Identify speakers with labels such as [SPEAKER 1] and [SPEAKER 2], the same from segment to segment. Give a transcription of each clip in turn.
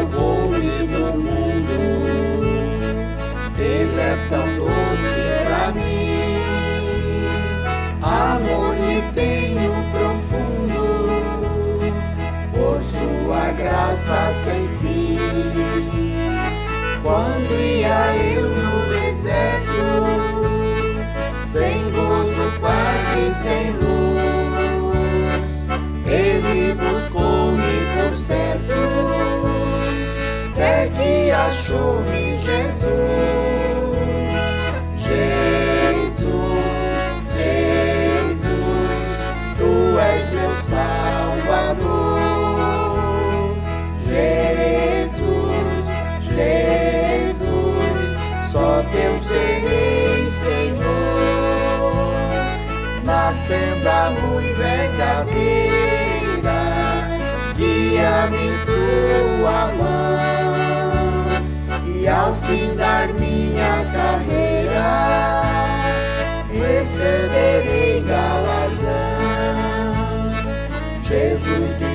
[SPEAKER 1] Salvou-me do mundo. Ele é tão doce pra mim. Amor lhe tenho profundo, por sua graça sem fim. Quando achou-me Jesus. Jesus, Jesus, tu és meu Salvador. Jesus, Jesus, só teu serei, Senhor. Na senda muito E ao findar minha carreira, receberei galardão. Jesus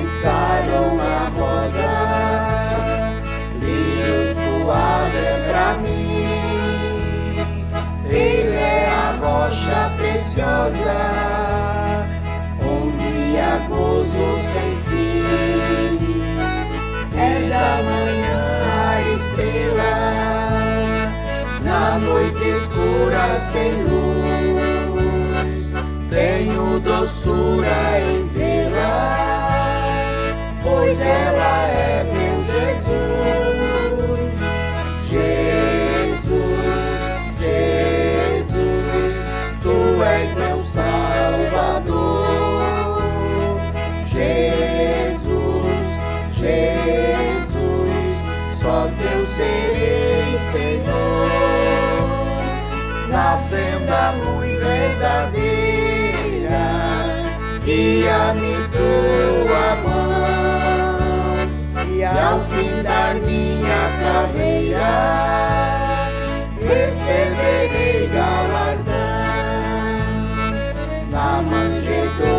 [SPEAKER 1] escura sem luz. Tenho doçura em vê-la, pois ela é meu Jesus. Jesus, Jesus, tu és meu Salvador. Jesus, Jesus, só teu serei, Senhor, na senda muito verdadeira, guia-me tua mão, e ao findar minha carreira, receberei galardão na manjedoura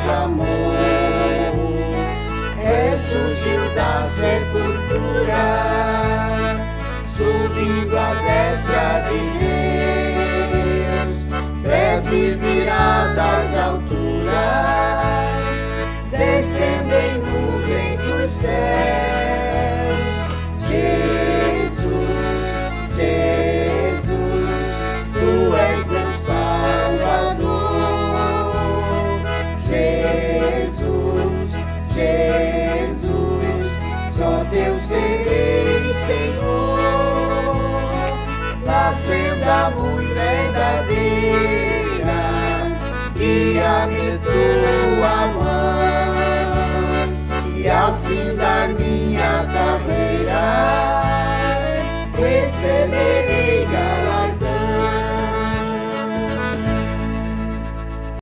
[SPEAKER 1] derramou, ressurgiu da sepultura, Listen